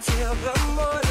till the morning.